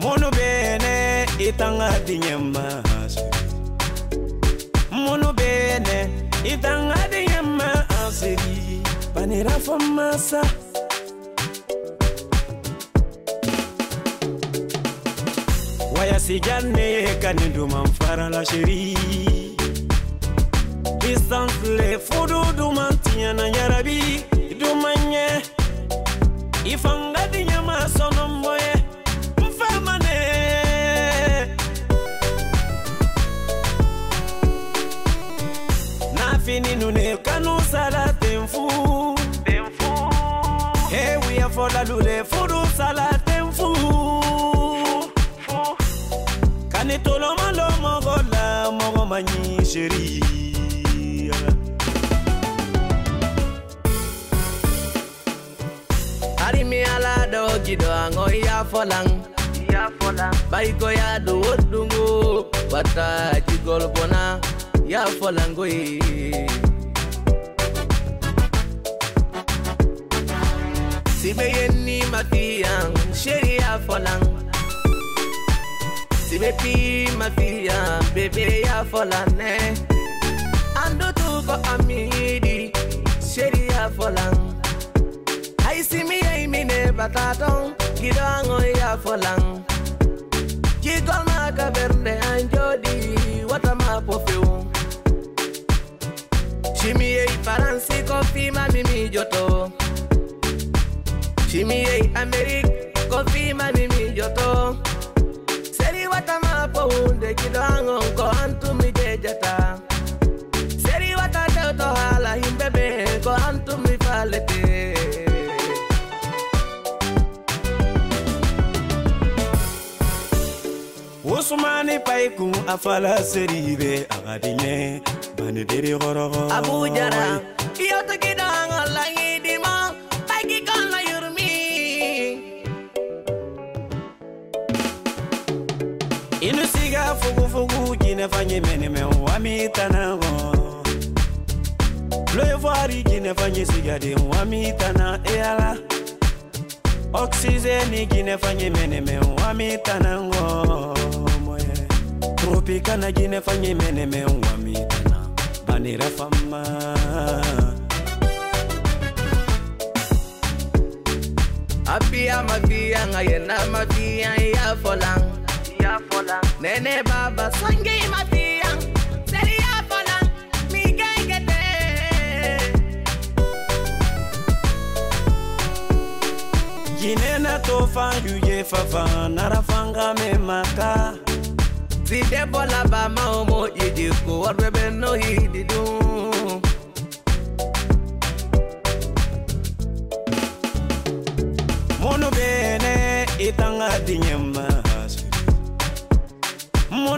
Munu bene itanga dinyama Munu bene itanga dinyama asiri Panera famasa Waya sijanne kaninduma mfara la sheri Distance fudu duman tiyana nyarabi. Dumanye Ifanga fini nous ne canou sala tenfu. Tenfu. Eh oui a fola lule furu sala tenfu. Kane tolo malo mogo la mogo mani chéri Ari mi ala dogi do ango ya folang. Ya folang. Baiko ya do dungu Wata jigol bona. Ya folang goi Sibe yenni mafiyang sheri ya folang Sibe pi mafiyang bebe ya folang ne Ando tuko amidi sheri ya folang I see me, I mean, bataton, gidango ya folang. Jigol maka bernde anjodi, wata mapofeu. Shimi Shimi ei Amerik kofi ma mimi joto. Seri wata mapo hunde gidango ko antu mi jejata. Seri wata joto hala himbebe ko antu mi falete. Usmani paiku afala seribe agadinye bani diri gorogo Abu Jara fugu jine fanye mene me wami tanago Loye vari jine fanye siga de wami tana eala Oxygene jine fanye mene me wami tanango moye Tropicana jine fanye mene me wami tana Banira fama. Apia mafia ngayena mafia ya folang Ya folang Nene baba sangi mafia Seri ya folang Mi gengete. Jine na tofa yuje fafa narafanga me maka. Si debola ba maomo Idiko warwebe no hididu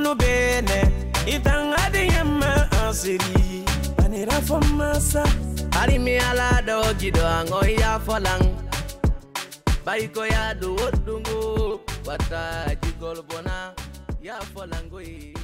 Munu bene. Itanga dinyama asiri Panira famasa Arimi ala do gido ango ya folang. Baiko ya do wodungu Wata jigol bona ya folang goi